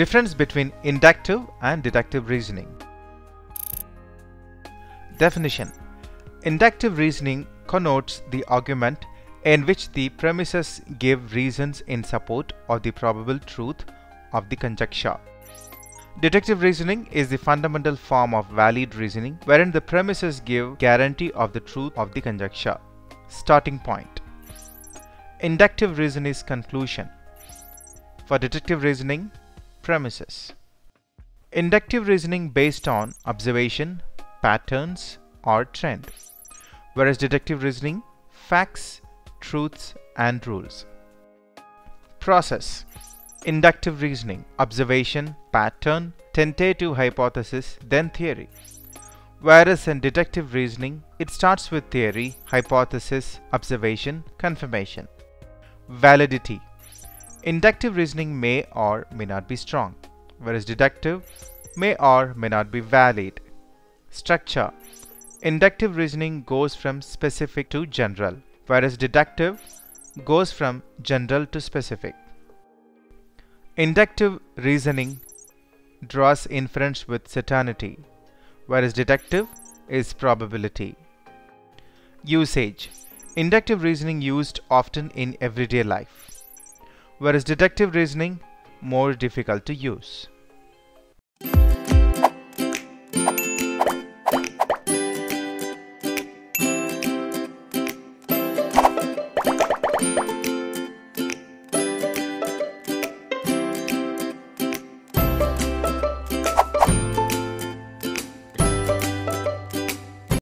Difference between inductive and deductive reasoning. Definition Inductive reasoning connotes the argument in which the premises give reasons in support of the probable truth of the conjecture. Deductive reasoning is the fundamental form of valid reasoning wherein the premises give guarantee of the truth of the conjecture. Starting point Inductive reason is conclusion. For deductive reasoning, premises. Inductive reasoning based on observation, patterns or trend, whereas deductive reasoning, facts, truths and rules. Process Inductive reasoning, observation, pattern, tentative hypothesis, then theory. Whereas in deductive reasoning, it starts with theory, hypothesis, observation, confirmation. Validity Inductive reasoning may or may not be strong, whereas deductive may or may not be valid. Structure Inductive reasoning goes from specific to general, whereas deductive goes from general to specific. Inductive reasoning draws inference with certainty, whereas deductive is probability. Usage Inductive reasoning used often in everyday life, whereas deductive reasoning more difficult to use.